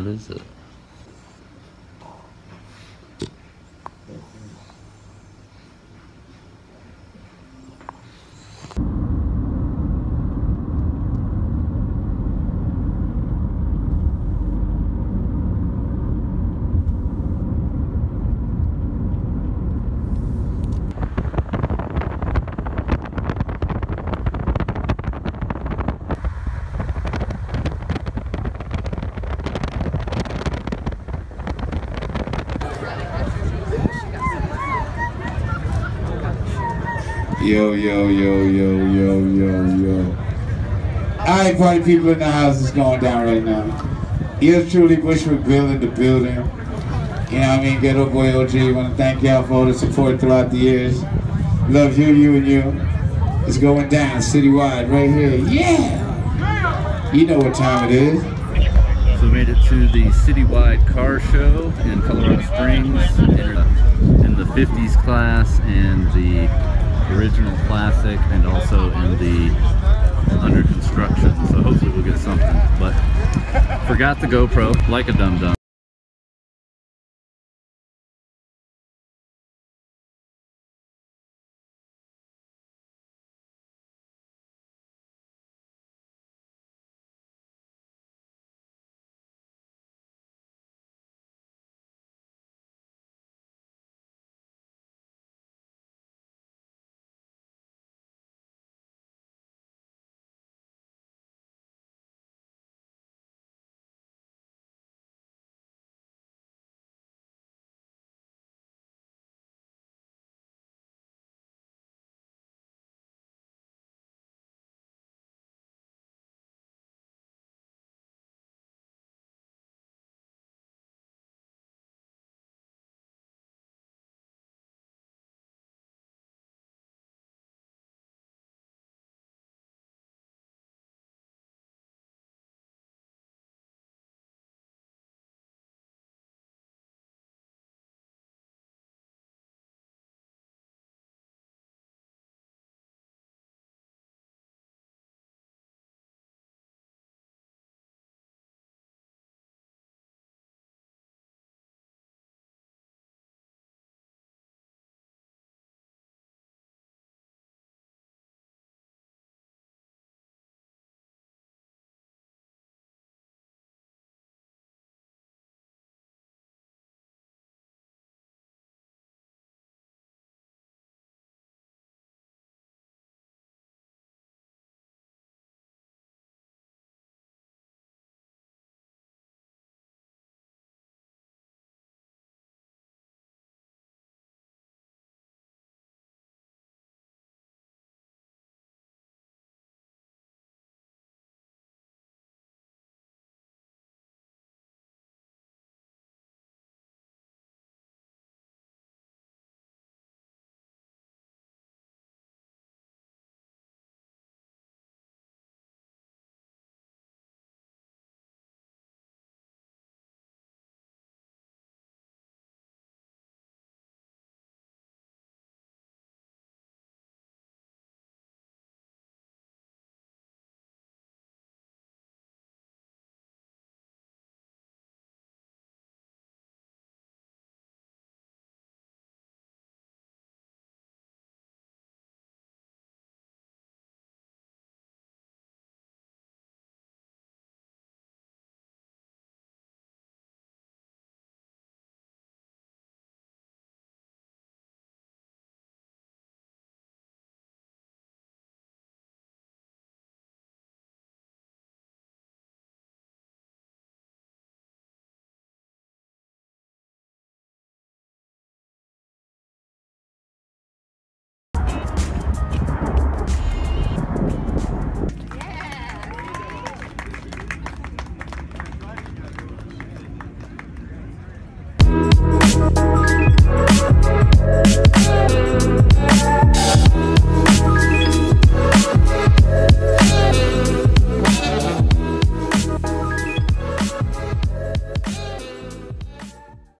What is it? Yo, yo, yo, yo, yo, yo, yo. Alright, party people in the house is going down right now. Yours truly, Bushwick Bill in the building. You know what I mean? Geto Boy OG. want to thank y'all for all the support throughout the years. Love you, you, and you. It's going down citywide right here. Yeah! You know what time it is. So we made it to the citywide car show in Colorado Springs in, in the 50s class and the original classic and also in the under construction. So hopefully we'll get something. But forgot the GoPro like a dum-dum.